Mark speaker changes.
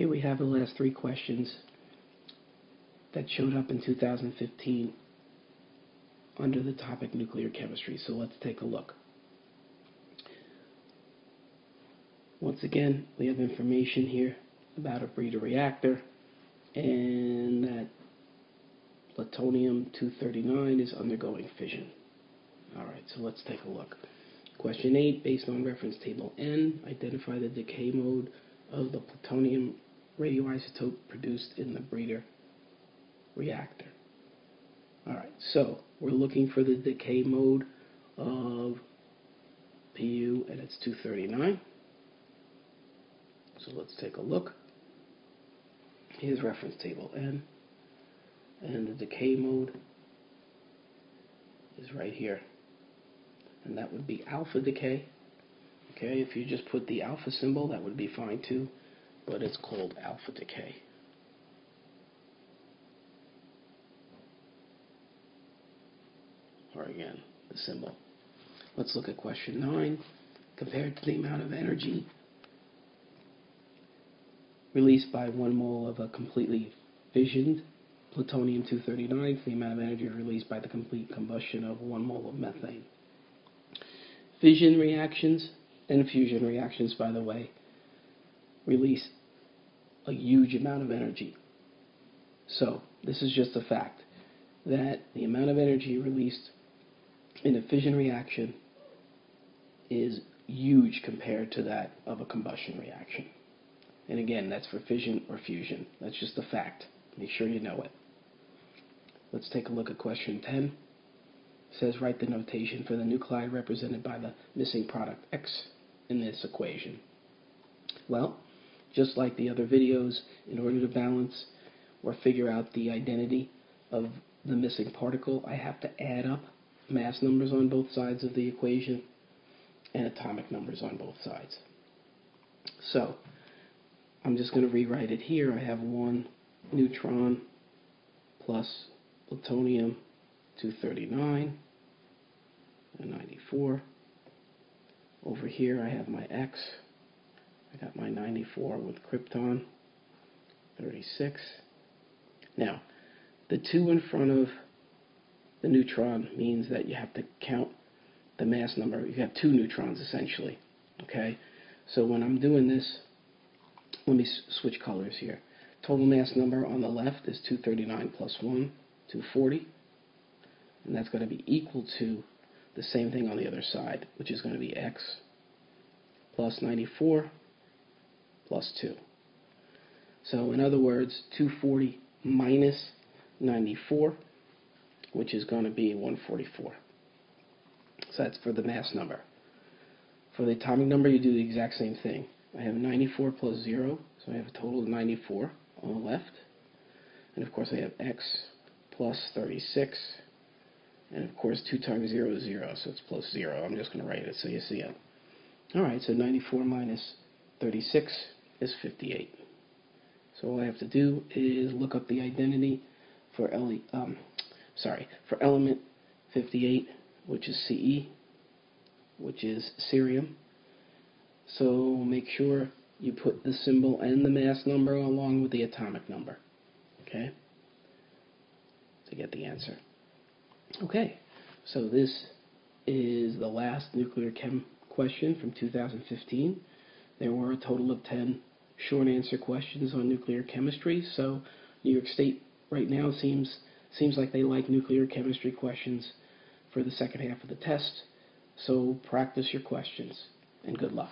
Speaker 1: Here we have the last three questions that showed up in 2015 under the topic nuclear chemistry. So let's take a look. Once again, we have information here about a breeder reactor and that plutonium-239 is undergoing fission. Alright, so let's take a look. Question 8, based on reference table N, identify the decay mode of the plutonium radioisotope produced in the breeder reactor. Alright, so we're looking for the decay mode of PU and it's 239. So let's take a look. Here's reference table N. And the decay mode is right here. And that would be alpha decay. Okay, if you just put the alpha symbol, that would be fine too. But it's called alpha decay. Or again, the symbol. Let's look at question 9. Compared to the amount of energy released by one mole of a completely fissioned plutonium-239 to the amount of energy released by the complete combustion of one mole of methane. Fission reactions and fusion reactions, by the way, release a huge amount of energy. So, this is just a fact that the amount of energy released in a fission reaction is huge compared to that of a combustion reaction. And again, that's for fission or fusion. That's just a fact. Make sure you know it. Let's take a look at question 10. It says write the notation for the nuclide represented by the missing product X in this equation. Well, just like the other videos, in order to balance or figure out the identity of the missing particle, I have to add up mass numbers on both sides of the equation and atomic numbers on both sides. So, I'm just going to rewrite it here. I have one neutron plus plutonium 239 and 94. Over here I have my X. I got my 94 with krypton 36. Now, the 2 in front of the neutron means that you have to count the mass number. You have two neutrons essentially. Okay? So when I'm doing this, let me switch colors here. Total mass number on the left is 239 plus 1, 240. And that's going to be equal to the same thing on the other side, which is going to be x plus 94 plus 2. So in other words, 240 minus 94, which is going to be 144. So that's for the mass number. For the atomic number, you do the exact same thing. I have 94 plus 0, so I have a total of 94 on the left. And of course I have x plus 36. And of course 2 times 0 is 0, so it's plus 0. I'm just going to write it so you see it. Alright, so 94 minus 36 is 58. So all I have to do is look up the identity for ele um, sorry, for element 58, which is Ce, which is cerium. So make sure you put the symbol and the mass number along with the atomic number. Okay? To get the answer. Okay, so this is the last nuclear chem question from 2015. There were a total of 10 short answer questions on nuclear chemistry, so New York State right now seems seems like they like nuclear chemistry questions for the second half of the test. So practice your questions, and good luck.